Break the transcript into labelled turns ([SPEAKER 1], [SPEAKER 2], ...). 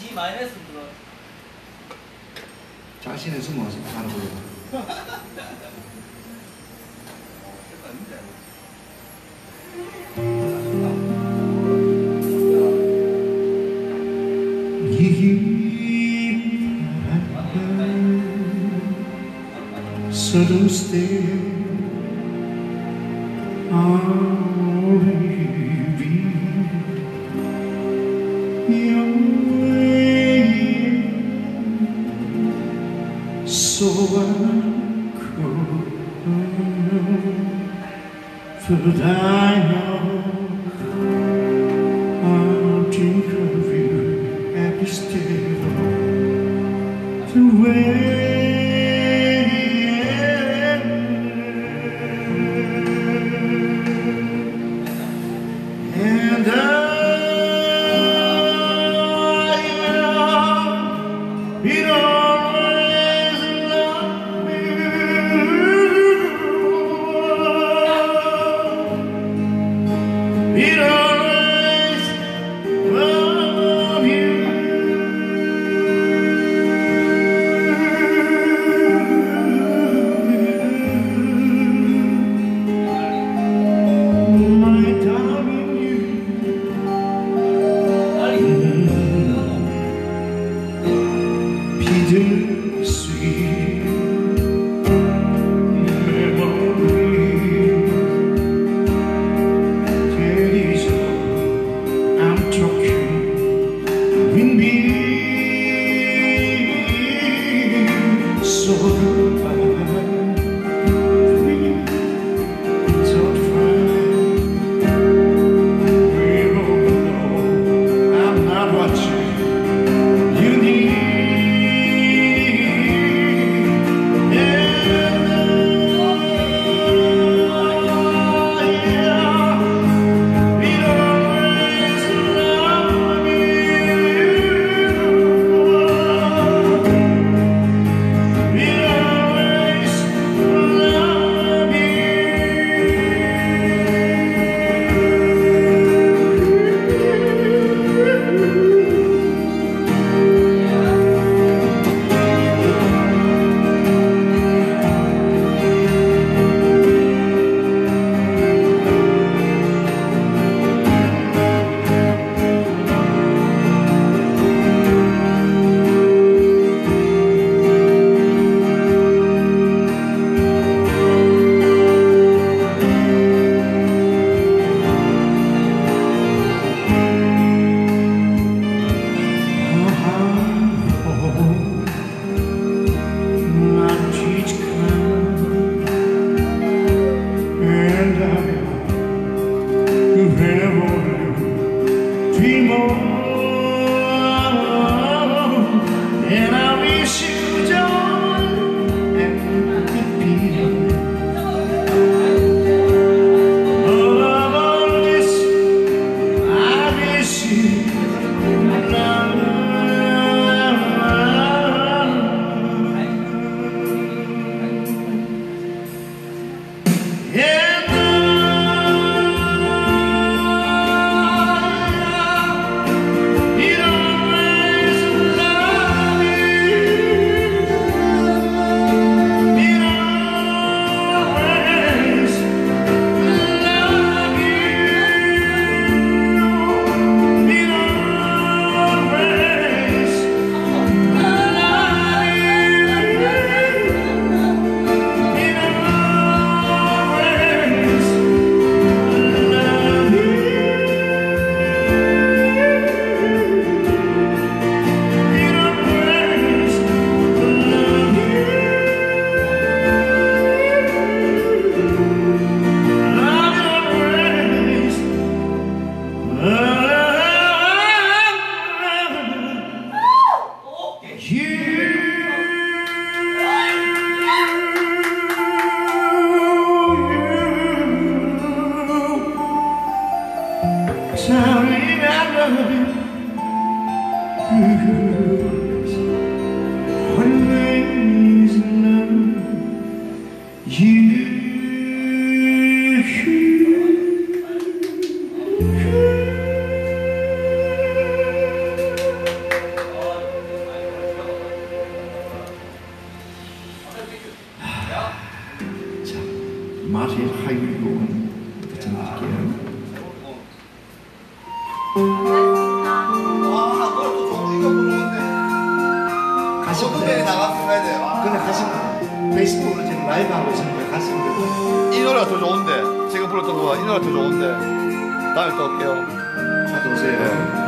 [SPEAKER 1] G 마이너스 불러.
[SPEAKER 2] 자신의 숨어서 하는 걸로. Sudden stare So to the dying de suivre. There is I'm talking. So 가시면 돼요. 이
[SPEAKER 1] 노래가 더 좋은데. 지금 불렀던 거가 이 노래가 더 좋은데. 다음에 또 올게요.
[SPEAKER 2] 자주 오세요.